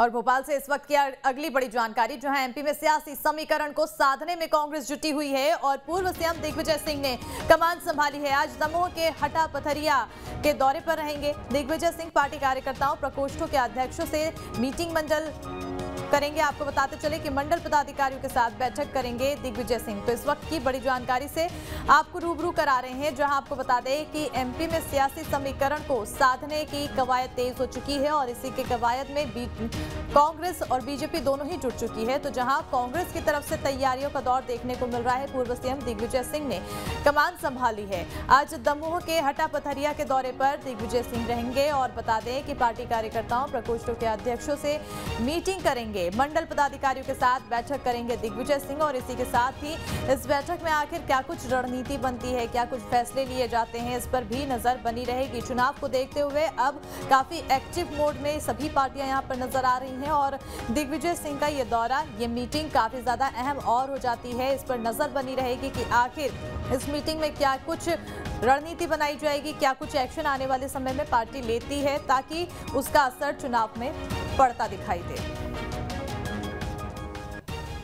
और भोपाल से इस वक्त की अगली बड़ी जानकारी जो है एमपी में सियासी समीकरण को साधने में कांग्रेस जुटी हुई है और पूर्व सीएम दिग्विजय सिंह ने कमान संभाली है। आज दमोह के हटा पथरिया के दौरे पर रहेंगे दिग्विजय सिंह, पार्टी कार्यकर्ताओं, प्रकोष्ठों के अध्यक्षों से मीटिंग मंडल करेंगे। आपको बताते चले कि मंडल पदाधिकारियों के साथ बैठक करेंगे दिग्विजय सिंह। तो इस वक्त की बड़ी जानकारी से आपको रूबरू करा रहे हैं, जहाँ आपको बता दें कि एमपी में सियासी समीकरण को साधने की कवायद तेज हो चुकी है और इसी के कवायद में कांग्रेस और बीजेपी दोनों ही जुट चुकी है। तो जहाँ कांग्रेस की तरफ़ से तैयारियों का दौर देखने को मिल रहा है, पूर्व सीएम दिग्विजय सिंह ने कमान संभाली है। आज दमोह के हटा पथरिया के दौरे पर दिग्विजय सिंह रहेंगे और बता दें कि पार्टी कार्यकर्ताओं, प्रकोष्ठों के अध्यक्षों से मीटिंग करेंगे। करेंगे। मंडल पदाधिकारियों के साथ बैठक करेंगे दिग्विजय सिंह और इसी के साथ ही इस बैठक में आखिर क्या कुछ रणनीति बनती है, क्या कुछ फैसले लिए जाते हैं, इस पर भी नज़र बनी रहेगी। चुनाव को देखते हुए अब काफ़ी एक्टिव मोड में सभी पार्टियाँ यहाँ पर नज़र आ रही हैं और दिग्विजय सिंह का ये दौरा, ये मीटिंग काफ़ी ज़्यादा अहम और हो जाती है। इस पर नज़र बनी रहेगी कि आखिर इस मीटिंग में क्या कुछ रणनीति बनाई जाएगी, क्या कुछ एक्शन आने वाले समय में पार्टी लेती है ताकि उसका असर चुनाव में पड़ता दिखाई दे।